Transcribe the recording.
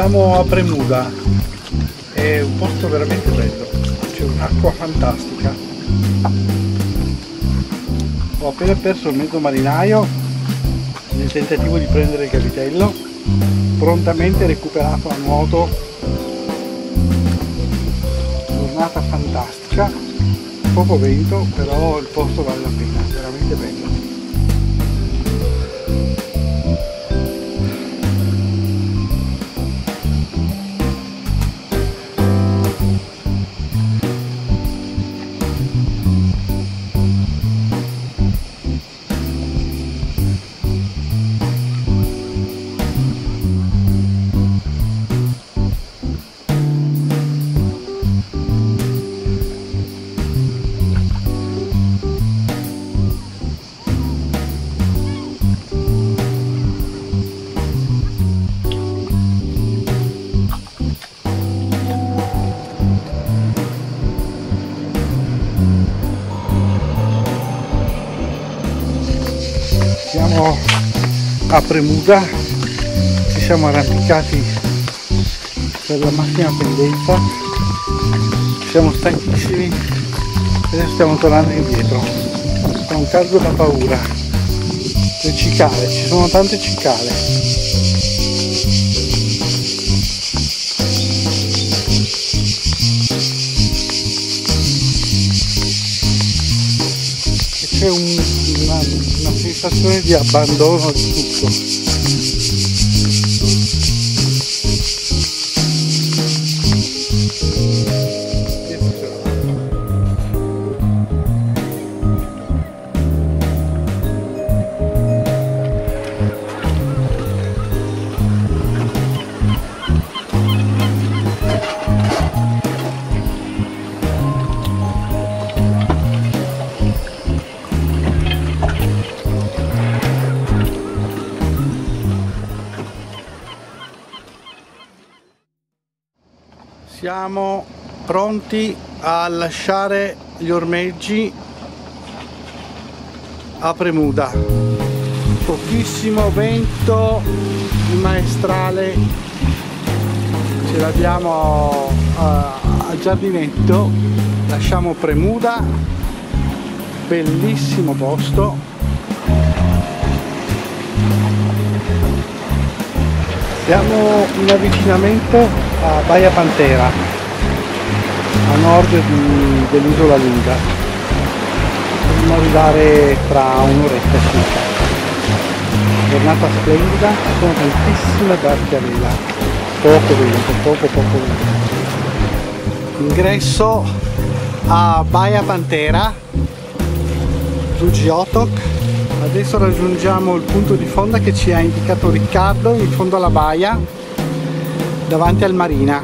Siamo a Premuda, è un posto veramente bello, c'è un'acqua fantastica. Ho appena perso il mezzo marinaio nel tentativo di prendere il capitello, prontamente recuperato a nuoto. Giornata fantastica, poco vento, però il posto vale la pena, veramente bello. Siamo a Premuda ci siamo arrampicati per la massima pendenza siamo stanchissimi e adesso stiamo tornando indietro. Fa un caldo da paura. Le cicale ci sono tante cicale. C'è un- una, una sensazione di abbandono di tutto Siamo pronti a lasciare gli ormeggi a Premuda. Pochissimo vento, il maestrale ce l'abbiamo al giardinetto. Lasciamo Premuda, bellissimo posto. Siamo in avvicinamento a Baia Pantera, a nord dell'isola Lunga. Dobbiamo arrivare tra un'oretta circa. Giornata splendida, sono tantissime barche a vela, poco vento, poco poco vento. Ingresso a Baia Pantera, su Giotoc. Adesso raggiungiamo il punto di fonda che ci ha indicato Riccardo in fondo alla baia davanti al marina.